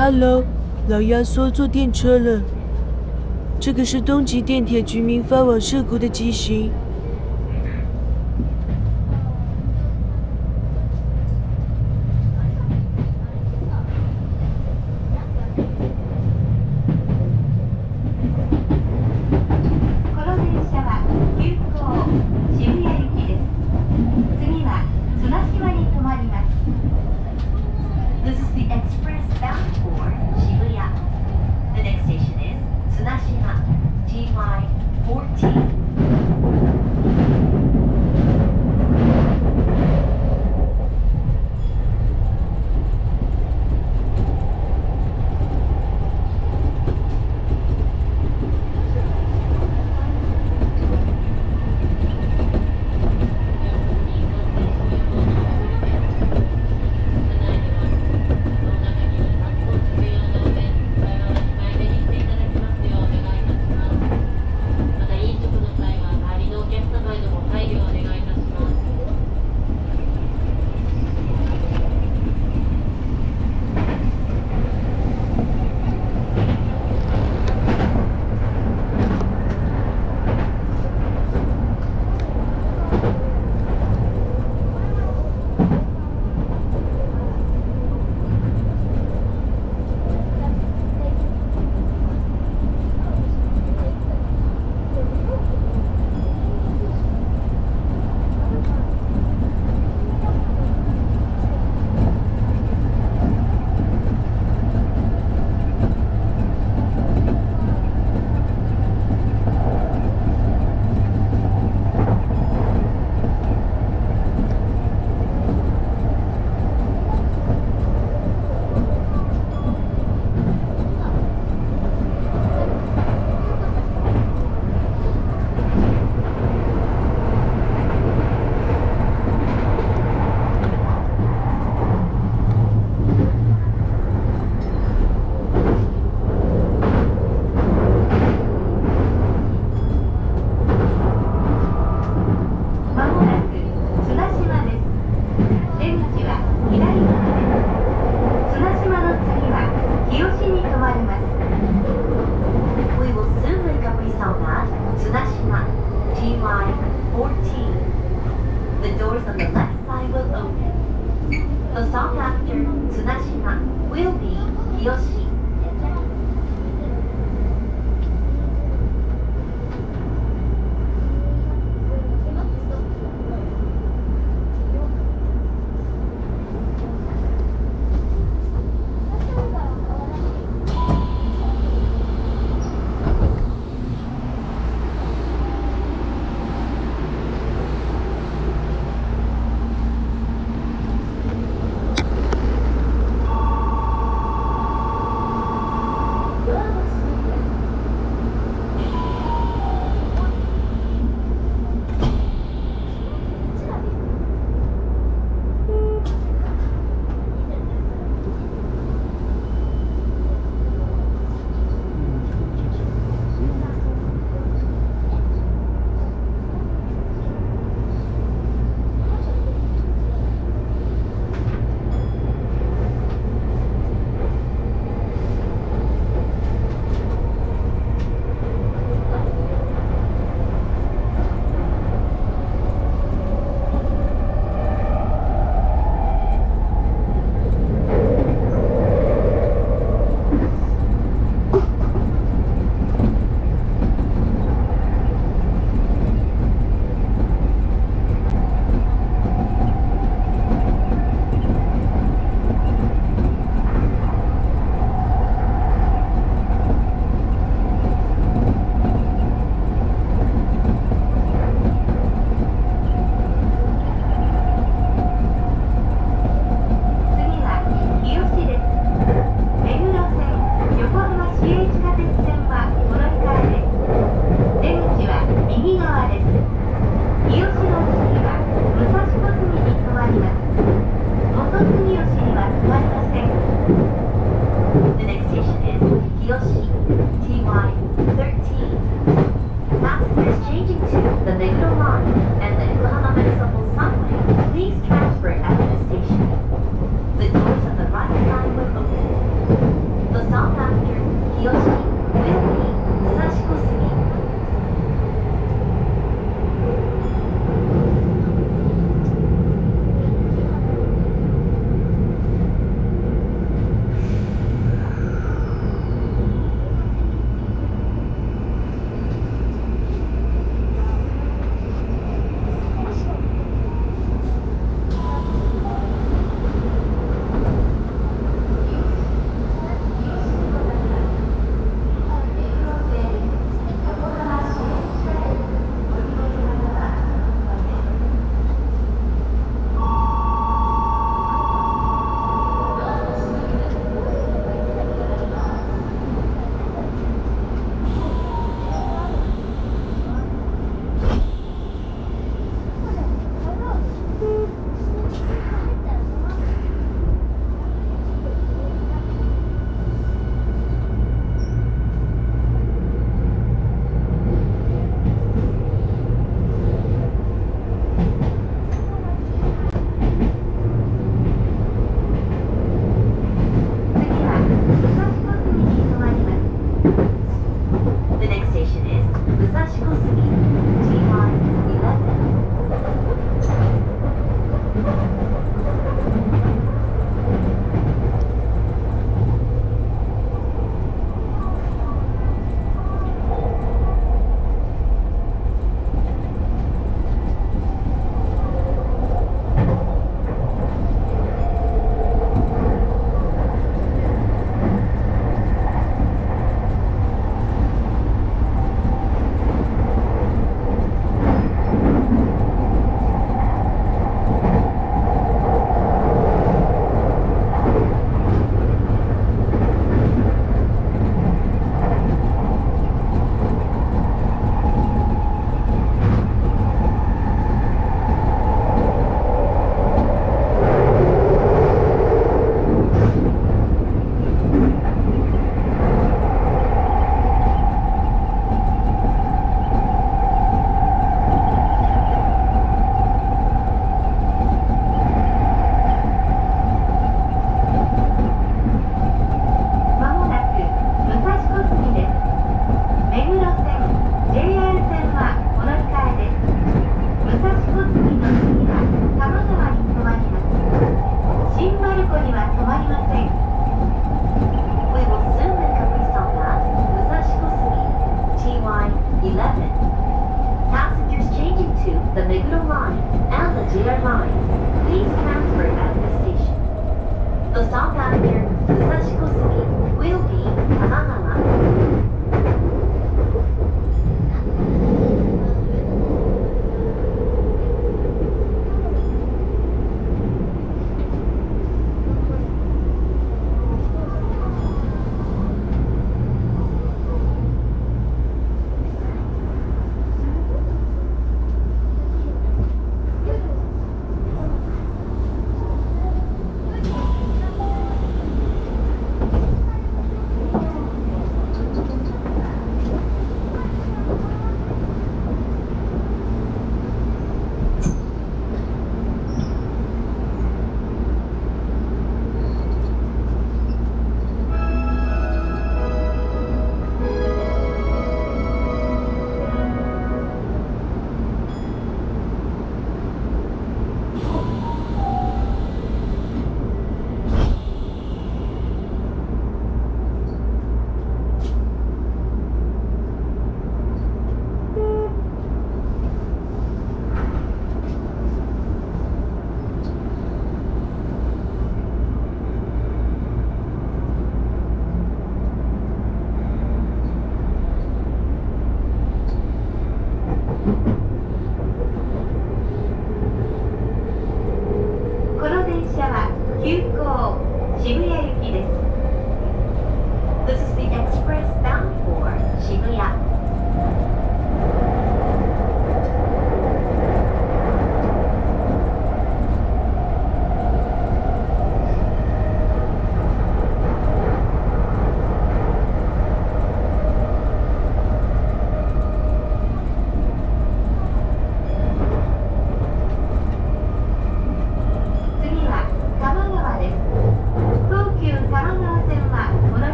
哈喽，老压缩坐电车了，这个是东极电铁局民发往涉谷的机型。綱島、ウィルビー、日吉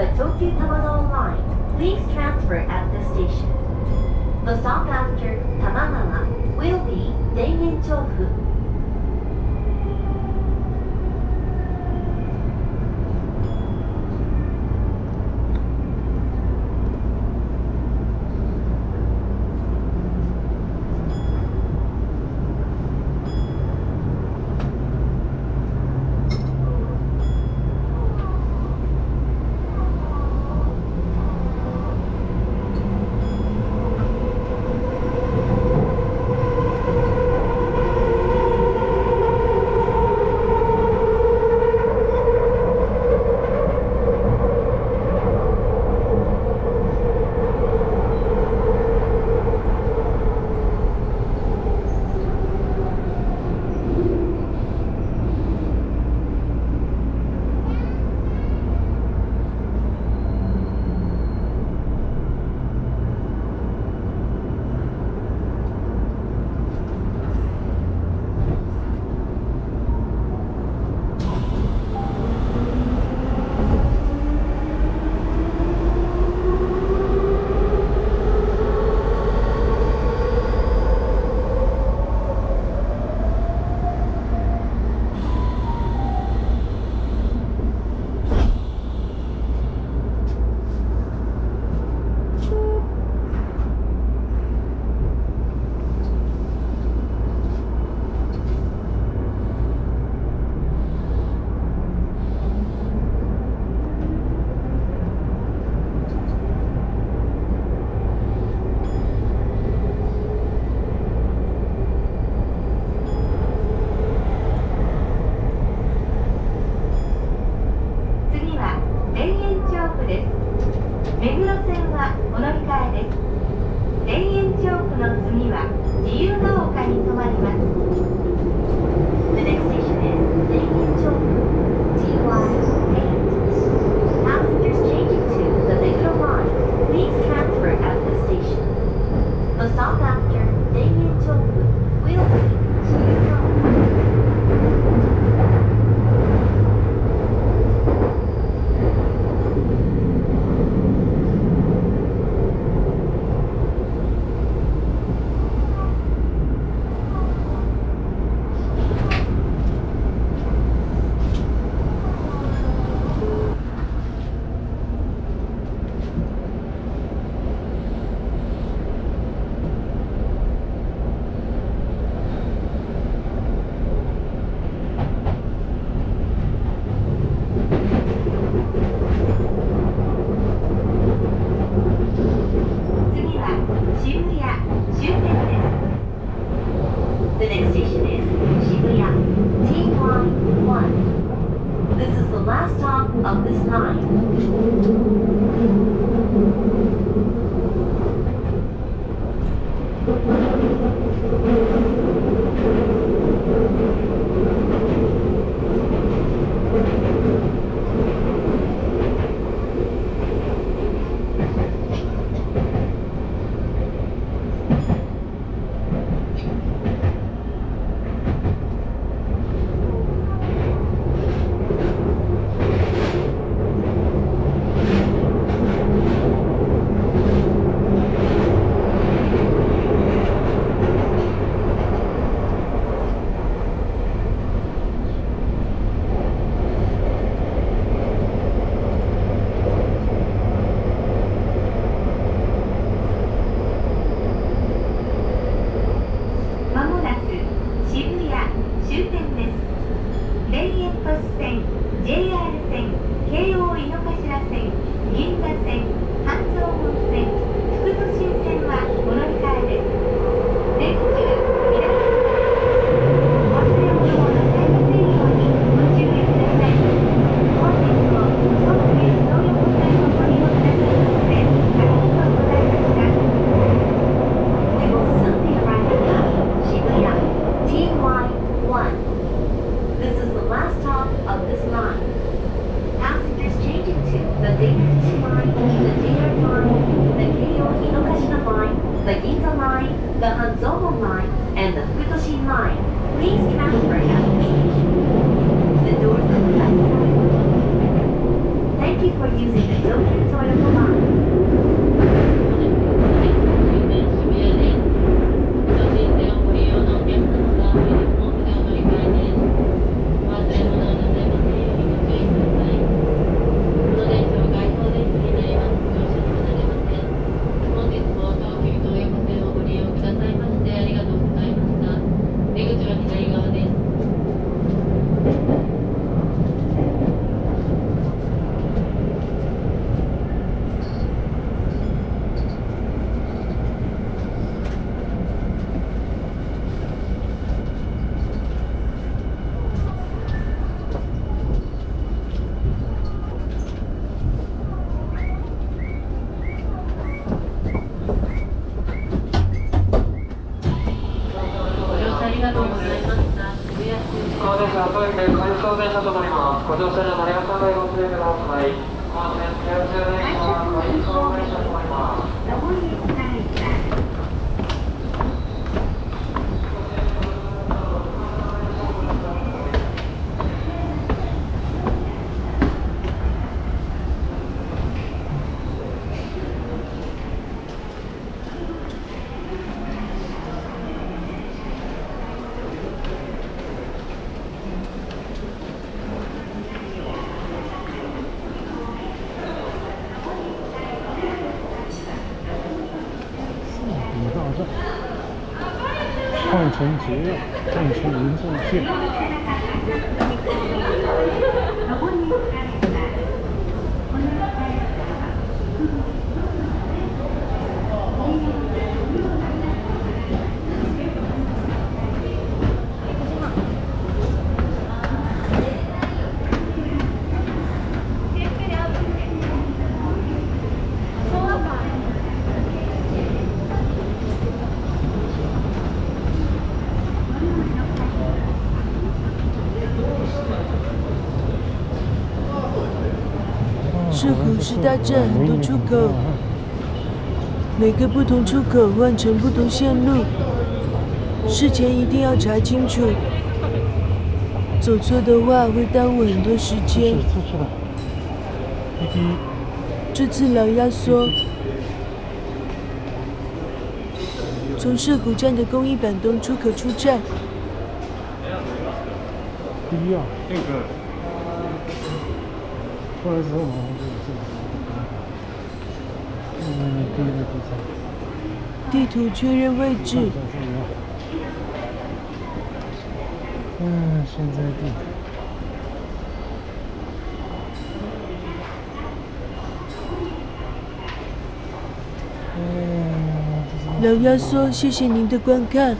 the Tokyo Tamano line, please transfer at the station. The stop after Tamanawa will be Dengen Chofu. The Southampton Daily Journal. いで回送電車となります。ご乗車になりましたのでご注意ください。换乘捷换乘银座线。是大站，很多出口，每个不同出口换乘不同线路，事前一定要查清楚，走错的话会耽误很多时间。这次老压缩，从涩谷站的公益板东出口出站，滴滴啊，那个，出来之后马上就有这个。嗯，第一个地图确认位置。嗯，现在地。嗯，老压缩，谢谢您的观看。